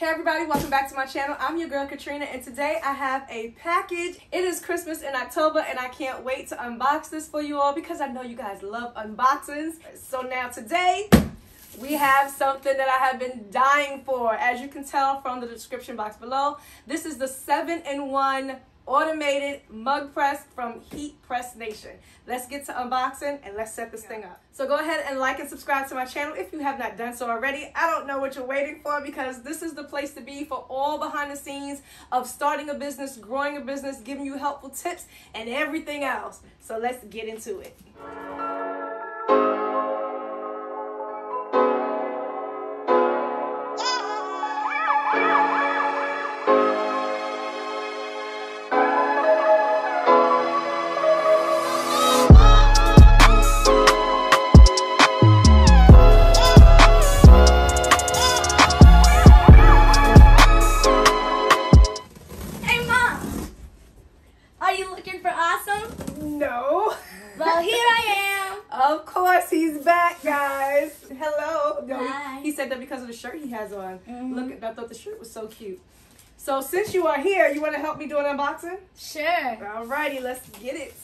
Hey everybody, welcome back to my channel. I'm your girl Katrina and today I have a package. It is Christmas in October and I can't wait to unbox this for you all because I know you guys love unboxings. So now today we have something that I have been dying for. As you can tell from the description box below, this is the 7-in-1 automated mug press from Heat Press Nation. Let's get to unboxing and let's set this thing up. So go ahead and like and subscribe to my channel if you have not done so already. I don't know what you're waiting for because this is the place to be for all behind the scenes of starting a business, growing a business, giving you helpful tips and everything else. So let's get into it. So since you are here, you want to help me do an unboxing? Sure. Alrighty, let's get it.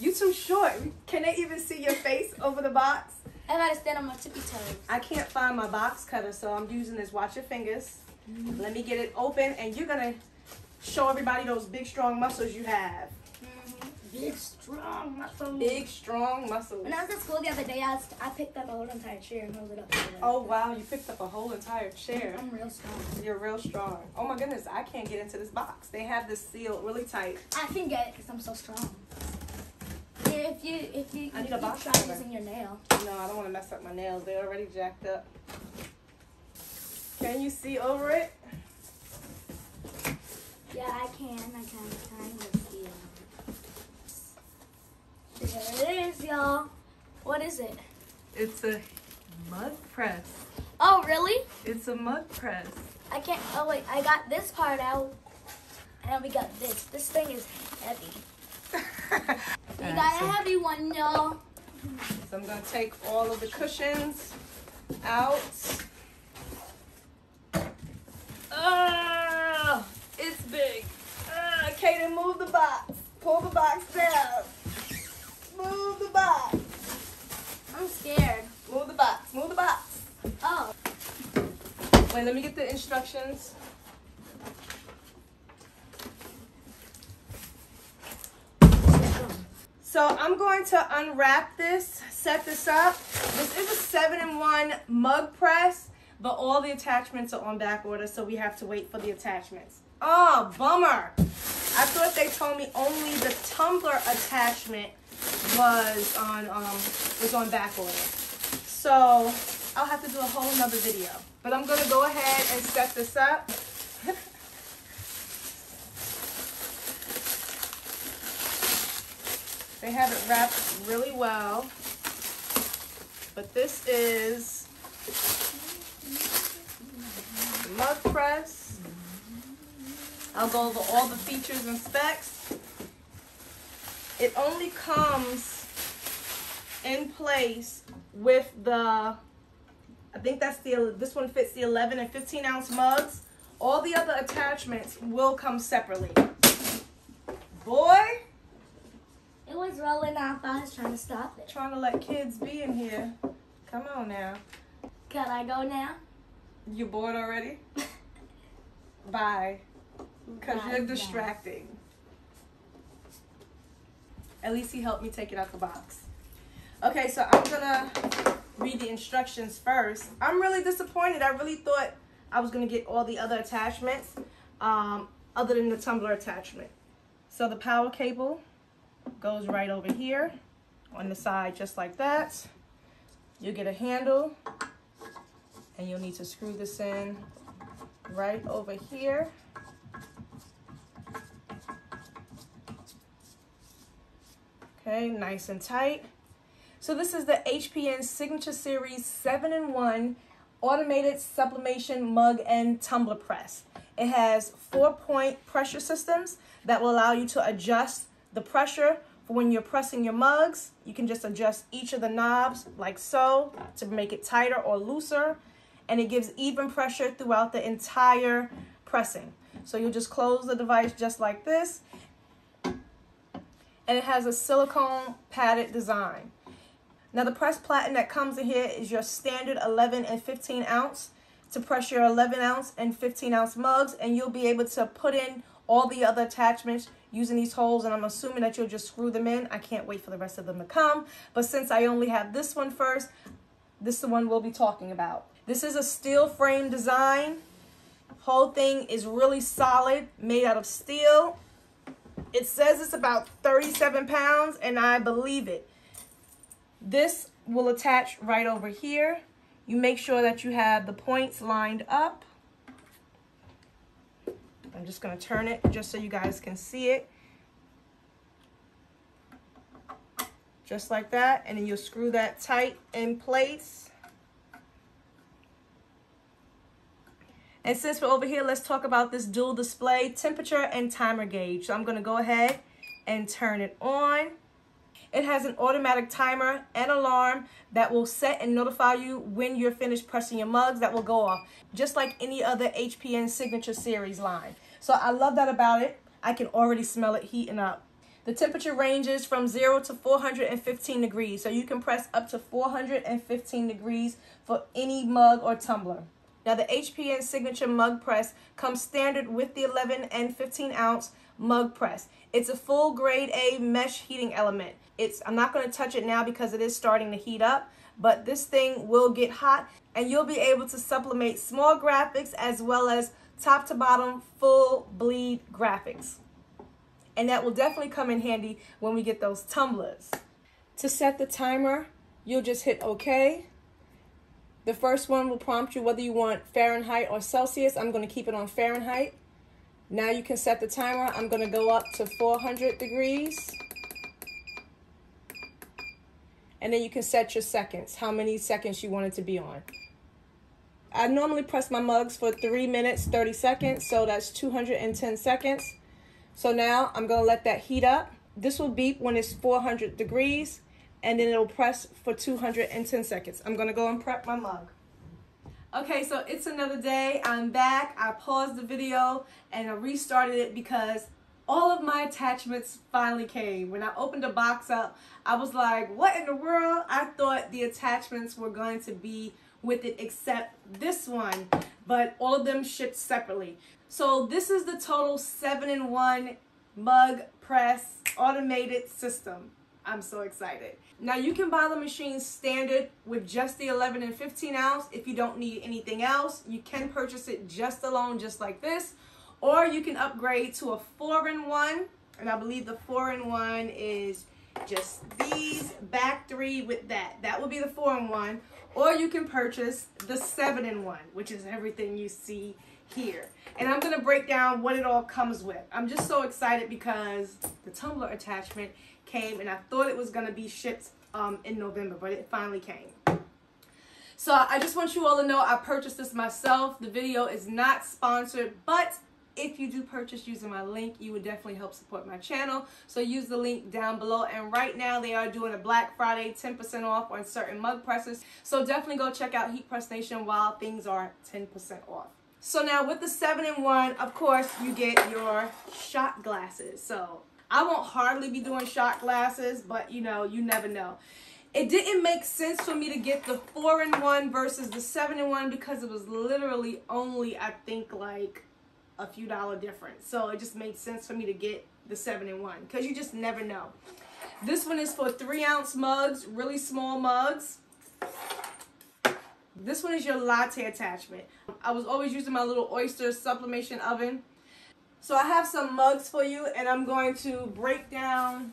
You too short. Can they even see your face over the box? I gotta stand on my tippy toes. I can't find my box cutter, so I'm using this. Watch your fingers. Mm-hmm. Let me get it open, and you're gonna show everybody those big, strong muscles you have. Big, strong muscles. Big, strong muscles. When I was at school the other day, I, was, I picked up a whole entire chair and held it up. Oh wow, you picked up a whole entire chair. I'm real strong. You're real strong. Oh my goodness, I can't get into this box. They have this sealed really tight. I can get it because I'm so strong. Yeah, if you if you, I need a you box try cover. using your nail. No, I don't want to mess up my nails. They're already jacked up. Can you see over it? Yeah, I can. I can kind of see it. There it is, y'all. What is it? It's a mug press. Oh, really? It's a mug press. I can't. Oh wait, I got this part out, and we got this. This thing is heavy. We Alright, got so, a heavy one, y'all. so I'm gonna take all of the cushions out. Oh, it's big. Uh, Kaden, move the box. Pull the box down. Move the box. I'm scared. Move the box. Move the box. Oh, Wait, let me get the instructions. So I'm going to unwrap this, set this up. This is a seven-in-one mug press, but all the attachments are on back order, so we have to wait for the attachments. Oh, bummer. I thought they told me only the tumbler attachment was on um was on back order. So I'll have to do a whole nother video. But I'm gonna go ahead and set this up. they have it wrapped really well. But this is the mug press. I'll go over all the features and specs. It only comes in place with the I think that's the this one fits the 11 and 15 ounce mugs. All the other attachments will come separately. Boy, it was rolling off. I was trying to stop it. trying to let kids be in here. Come on now. Can I go now? You bored already? Bye. Because you're distracting. At least he helped me take it out the box. Okay, so I'm gonna read the instructions first. I'm really disappointed. I really thought I was gonna get all the other attachments, um, other than the tumbler attachment. So the power cable goes right over here on the side, just like that. You get a handle, and you'll need to screw this in right over here. Okay, nice and tight. So this is the HPN Signature Series 7-in-1 Automated Sublimation Mug and Tumbler Press. It has four-point pressure systems that will allow you to adjust the pressure for when you're pressing your mugs. You can just adjust each of the knobs like so to make it tighter or looser. and it gives even pressure throughout the entire pressing. So you'll just close the device just like this. And it has a silicone padded design. Now the press platen that comes in here is your standard 11 and 15 ounce to press your 11 ounce and 15 ounce mugs and you'll be able to put in all the other attachments using these holes and I'm assuming that you'll just screw them in. I can't wait for the rest of them to come. But since I only have this one first, this is the one we'll be talking about. This is a steel frame design. Whole thing is really solid, made out of steel. It says it's about 37 pounds and I believe it. This will attach right over here. You make sure that you have the points lined up. I'm just going to turn it just so you guys can see it. Just like that. And then you'll screw that tight in place. And since we're over here, let's talk about this dual display temperature and timer gauge. So I'm to go ahead and turn it on. It has an automatic timer and alarm that will set and notify you when you're finished pressing your mugs that will go off, just like any other HPN Signature Series line. So I love that about it. I can already smell it heating up. The temperature ranges from 0 to 415 degrees, so you can press up to 415 degrees for any mug or tumbler. Now the HPN Signature Mug Press comes standard with the 11 and 15 ounce mug press. It's a full grade A mesh heating element. It's I'm not going to touch it now because it is starting to heat up, but this thing will get hot and you'll be able to sublimate small graphics as well as top to bottom full bleed graphics. And that will definitely come in handy when we get those tumblers. To set the timer, you'll just hit OK. The first one will prompt you whether you want Fahrenheit or Celsius. I'm going to keep it on Fahrenheit. Now you can set the timer. I'm going to go up to 400 degrees. And then you can set your seconds, how many seconds you want it to be on. I normally press my mugs for 3 minutes, 30 seconds, so that's 210 seconds. So now I'm going to let that heat up. This will beep when it's 400 degrees, and then it'll press for 210 seconds. I'm to go and prep my mug. Okay, so it's another day. I'm back. I paused the video and I restarted it because all of my attachments finally came. When I opened the box up, I was like, what in the world? I thought the attachments were going to be with it except this one, but all of them shipped separately. So this is the total 7-in-1 mug press automated system. I'm so excited. Now you can buy the machine standard with just the 11 and 15 ounce if you don't need anything else. You can purchase it just alone just like this or you can upgrade to a 4-in-1 and I believe the 4-in-1 is just these back three with that. That will be the 4-in-1 or you can purchase the 7-in-1 which is everything you see here. And I'm to break down what it all comes with. I'm just so excited because the tumbler attachment came and I thought it was going to be shipped um, in November, but it finally came. So I just want you all to know I purchased this myself. The video is not sponsored, but if you do purchase using my link, you would definitely help support my channel. So use the link down below. And right now they are doing a Black Friday 10% off on certain mug presses. So definitely go check out Heat Press Nation while things are 10% off. So now with the 7-in-1, of course, you get your shot glasses. So I won't hardly be doing shot glasses, but you know, you never know. It didn't make sense for me to get the 4-in-1 versus the 7-in-1 because it was literally only, I think, like a few dollar difference. So it just made sense for me to get the 7-in-1 because you just never know. This one is for 3 ounce mugs, really small mugs. This one is your latte attachment. I was always using my little Oster sublimation oven. So I have some mugs for you and I'm going to break down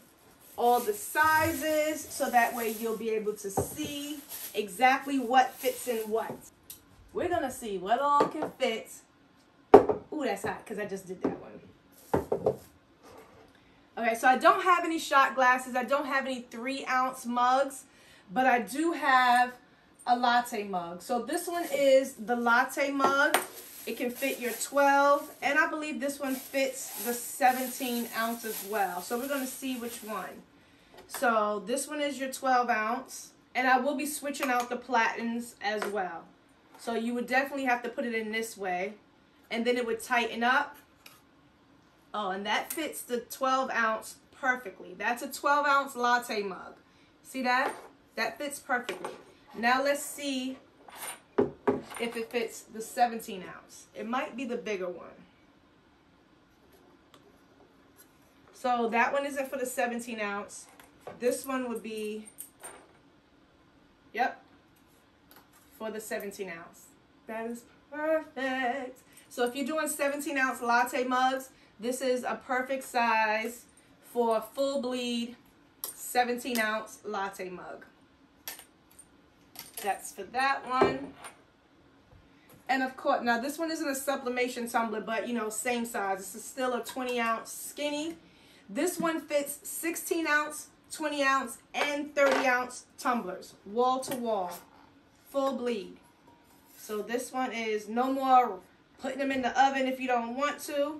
all the sizes so that way you'll be able to see exactly what fits in what. We're to see what all can fit. Ooh, that's hot because I just did that one. Okay, so I don't have any shot glasses. I don't have any three ounce mugs, but I do have a latte mug. So this one is the latte mug. It can fit your 12, and I believe this one fits the 17 ounce as well. So we're going to see which one. So this one is your 12 ounce, and I will be switching out the platens as well. So you would definitely have to put it in this way. And then it would tighten up. Oh, and that fits the 12 ounce perfectly. That's a 12 ounce latte mug. See that? That fits perfectly. Now let's see if it fits the 17 ounce. It might be the bigger one. So that one isn't for the 17 ounce. This one would be, yep, for the 17 ounce. That is perfect. So if you're doing 17 ounce latte mugs, this is a perfect size for full bleed 17 ounce latte mug. That's for that one. And of course, now this one isn't a sublimation tumbler, but you know, same size. This is still a 20 ounce skinny. This one fits 16 ounce, 20 ounce, and 30 ounce tumblers, wall to wall, full bleed. So this one is no more putting them in the oven if you don't want to.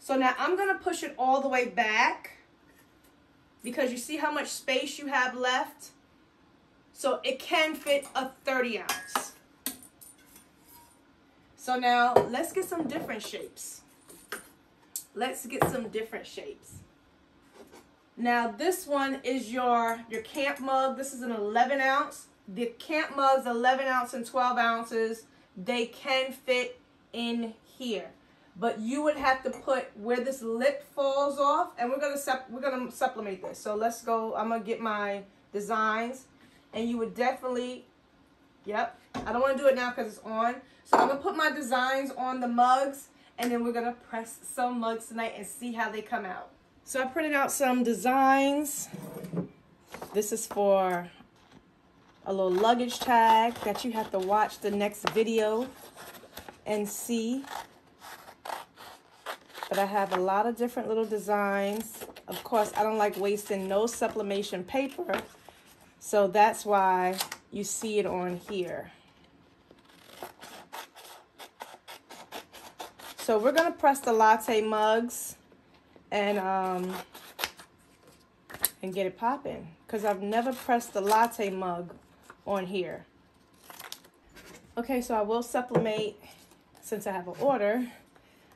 So now I'm going to push it all the way back because you see how much space you have left. So it can fit a 30 ounce. So now let's get some different shapes. Let's get some different shapes. Now this one is your, your camp mug. This is an 11 ounce. The camp mugs, 11 ounce and 12 ounces, they can fit in here. But you would have to put where this lip falls off, and we're gonna we're gonna sublimate this. So let's go. I'm gonna get my designs, and you would definitely, yep. I don't want to do it now because it's on. So I'm gonna put my designs on the mugs, and then we're gonna press some mugs tonight and see how they come out. So I printed out some designs. This is for a little luggage tag that you have to watch the next video and see. But I have a lot of different little designs. Of course, I don't like wasting no sublimation paper. So that's why you see it on here. So we're going to press the latte mugs and um, and get it popping because I've never pressed the latte mug on here. Okay, so I will sublimate, since I have an order,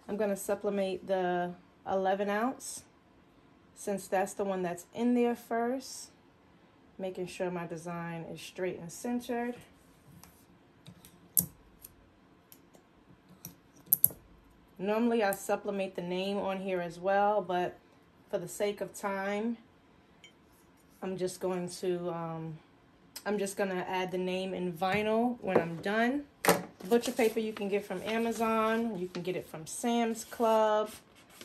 I'm going to sublimate the 11 ounce since that's the one that's in there first. Making sure my design is straight and centered. Normally I sublimate the name on here as well, but for the sake of time, I'm just going to, um, I'm just going to add the name in vinyl when I'm done. Butcher paper you can get from Amazon. You can get it from Sam's Club.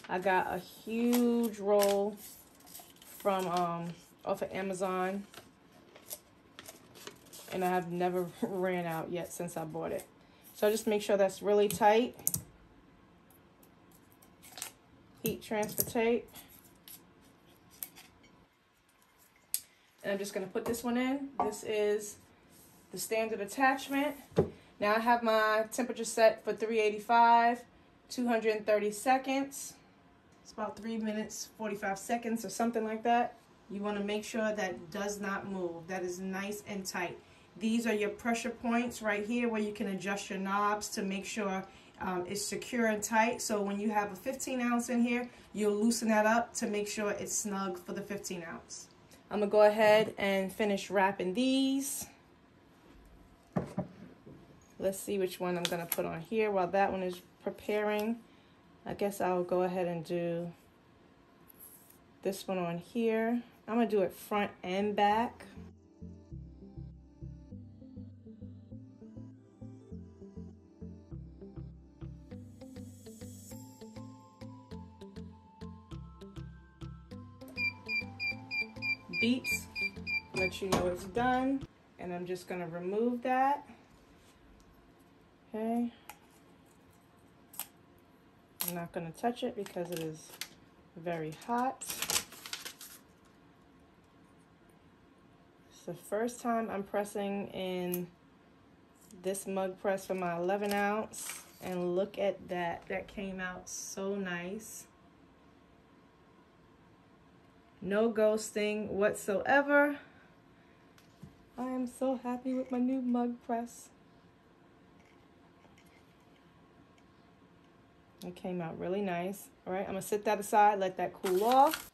I got a huge roll from um, off of Amazon. And I have never ran out yet since I bought it. So just make sure that's really tight heat transfer tape. And I'm just going to put this one in. This is the standard attachment. Now I have my temperature set for 385, 230 seconds. It's about 3 minutes, 45 seconds or something like that. You want to make sure that does not move. That is nice and tight. These are your pressure points right here where you can adjust your knobs to make sure um, it's secure and tight. So when you have a 15 ounce in here, you'll loosen that up to make sure it's snug for the 15 ounce. I'm gonna go ahead and finish wrapping these. Let's see which one I'm gonna put on here while that one is preparing. I guess I'll go ahead and do this one on here. I'm gonna do it front and back. Beeps, let you know it's done. And I'm just gonna remove that. Okay. I'm not gonna touch it because it is very hot. It's the first time I'm pressing in this mug press for my 11 ounce. And look at that, that came out so nice no ghosting whatsoever. I am so happy with my new mug press. It came out really nice. All right, I'm gonna sit that aside, let that cool off,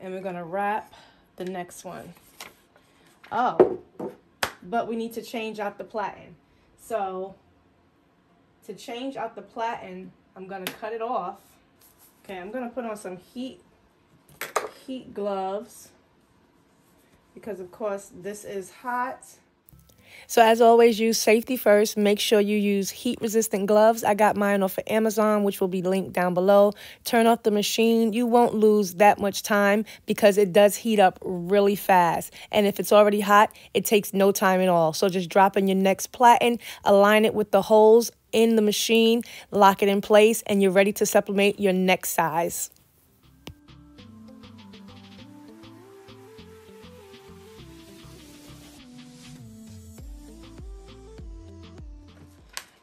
and we're gonna wrap the next one. Oh, but we need to change out the platen. So to change out the platen, I'm gonna cut it off. Okay, I'm gonna put on some heat heat gloves because of course this is hot. So as always, use safety first. Make sure you use heat-resistant gloves. I got mine off of Amazon, which will be linked down below. Turn off the machine. You won't lose that much time because it does heat up really fast. And if it's already hot, it takes no time at all. So just drop in your next platen, align it with the holes in the machine, lock it in place, and you're ready to sublimate your next size.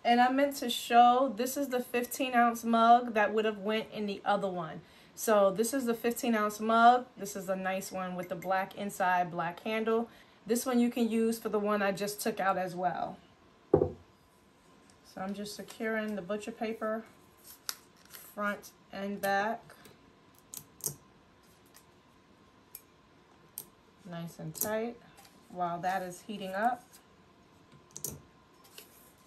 And I meant to show, this is the 15 ounce mug that would have went in the other one. So this is the 15 ounce mug. This is a nice one with the black inside, black handle. This one you can use for the one I just took out as well. So I'm just securing the butcher paper front and back. Nice and tight while that is heating up.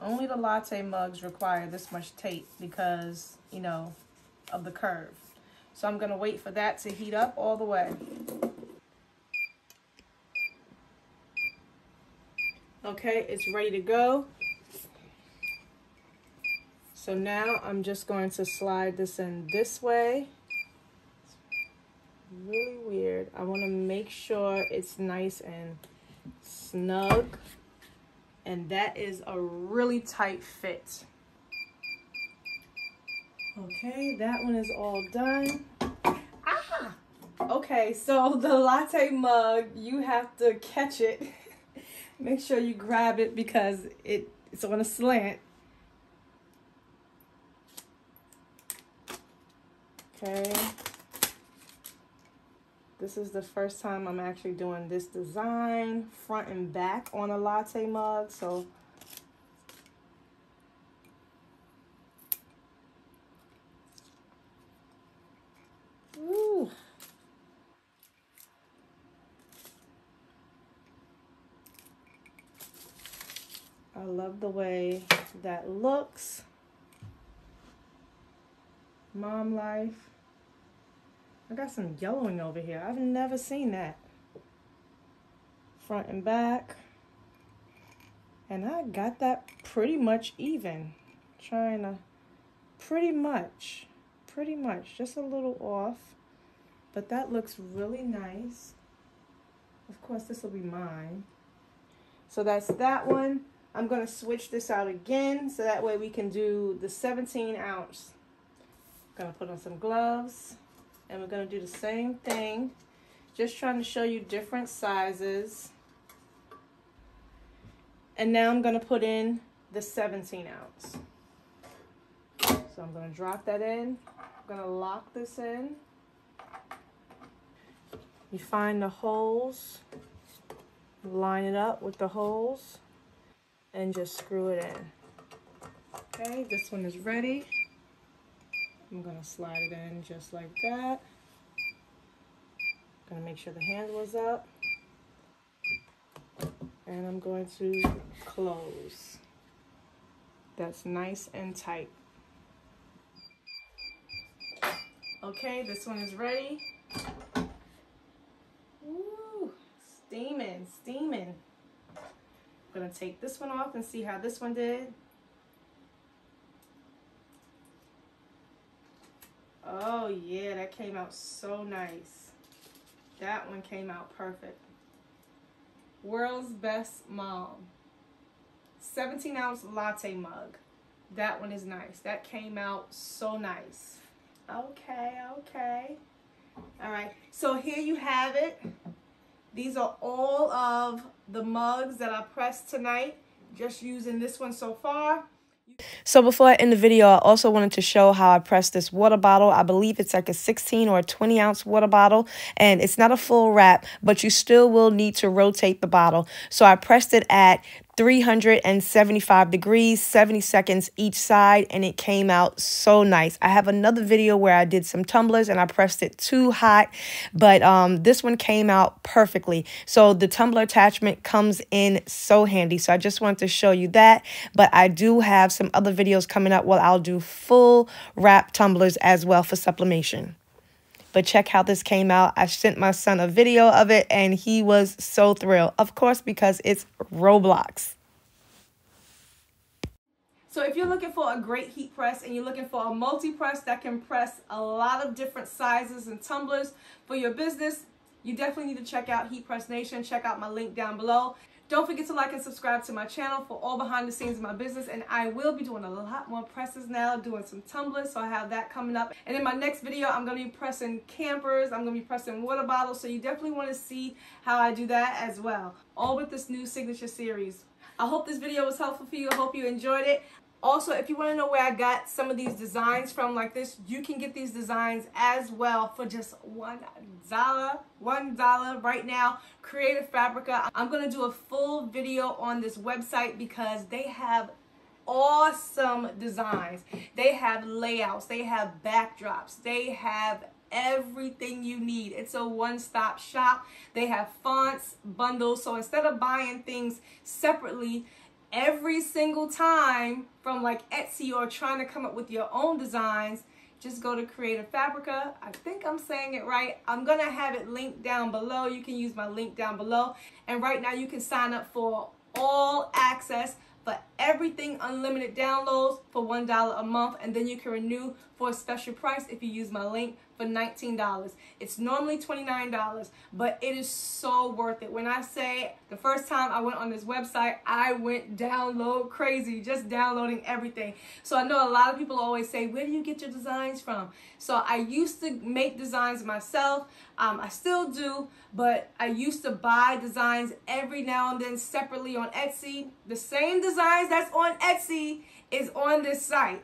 Only the latte mugs require this much tape because, you know, of the curve. So I'm going to wait for that to heat up all the way. Okay, it's ready to go. So now I'm just going to slide this in this way. It's really weird. I want to make sure it's nice and snug and that is a really tight fit. Okay, that one is all done. Ah! Okay, so the latte mug, you have to catch it. Make sure you grab it because it, it's on a slant. Okay. This is the first time I'm actually doing this design front and back on a latte mug. So Ooh. I love the way that looks. Mom life. I got some yellowing over here. I've never seen that. Front and back. And I got that pretty much even. Trying to, pretty much, pretty much, just a little off. But that looks really nice. Of course, this will be mine. So that's that one. I'm going to switch this out again so that way we can do the 17 ounce. Gonna put on some gloves and we're going to do the same thing. Just trying to show you different sizes. And now I'm going to put in the 17 ounce. So I'm going to drop that in. I'm going to lock this in. You find the holes. Line it up with the holes. And just screw it in. Okay this one is ready I'm to slide it in just like that. To make sure the handle is up. And I'm going to close. That's nice and tight. Okay, this one is ready. Woo, steaming, steaming. I'm gonna take this one off and see how this one did. Oh yeah, that came out so nice. That one came out perfect. World's Best Mom. 17 ounce latte mug. That one is nice. That came out so nice. Okay, okay. All right, so here you have it. These are all of the mugs that I pressed tonight. Just using this one so far. So before I end the video, I also wanted to show how I press this water bottle. I believe it's like a 16 or a 20 ounce water bottle and it's not a full wrap, but you still will need to rotate the bottle. So I pressed it at 375 degrees, 70 seconds each side, and it came out so nice. I have another video where I did some tumblers and I pressed it too hot, but um, this one came out perfectly. So the tumbler attachment comes in so handy. So I just wanted to show you that, but I do have some other videos coming up where I'll do full wrap tumblers as well for sublimation. But check how this came out. I sent my son a video of it and he was so thrilled. Of course, because it's Roblox. So if you're looking for a great heat press and you're looking for a multi-press that can press a lot of different sizes and tumblers for your business, you definitely need to check out Heat Press Nation. Check out my link down below. Don't forget to like and subscribe to my channel for all behind the scenes of my business. And I will be doing a lot more presses now, doing some tumblers. So I have that coming up. And in my next video, I'm going to be pressing campers. I'm going to be pressing water bottles. So you definitely want to see how I do that as well. All with this new signature series. I hope this video was helpful for you. I hope you enjoyed it. Also, if you want to know where I got some of these designs from like this, you can get these designs as well for just one dollar, one dollar right now. Creative Fabrica. I'm going to do a full video on this website because they have awesome designs. They have layouts, they have backdrops, they have everything you need. It's a one-stop shop. They have fonts, bundles. So instead of buying things separately, every single time from like Etsy or trying to come up with your own designs, just go to Creative Fabrica. I think I'm saying it right. I'm to have it linked down below. You can use my link down below. And right now you can sign up for all access for everything unlimited downloads for $1 a month. And then you can renew for a special price if you use my link for $19. It's normally $29, but it is so worth it. When I say the first time I went on this website, I went download crazy, just downloading everything. So I know a lot of people always say, where do you get your designs from? So I used to make designs myself. Um, I still do, but I used to buy designs every now and then separately on Etsy. The same designs that's on Etsy is on this site.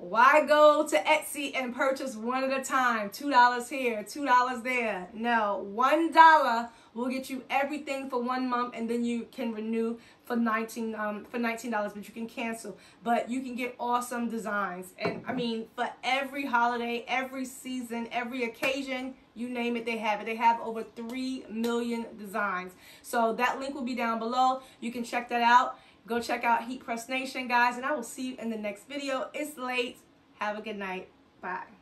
Why go to Etsy and purchase one at a time? $2 here, $2 there. No, $1 will get you everything for one month and then you can renew for 19 um, for $19 but you can cancel. But you can get awesome designs. And I mean for every holiday every season every occasion you name it they have it. They have over 3 million designs. So that link will be down below. You can check that out Go check out Heat Press Nation, guys, and I will see you in the next video. It's late. Have a good night. Bye.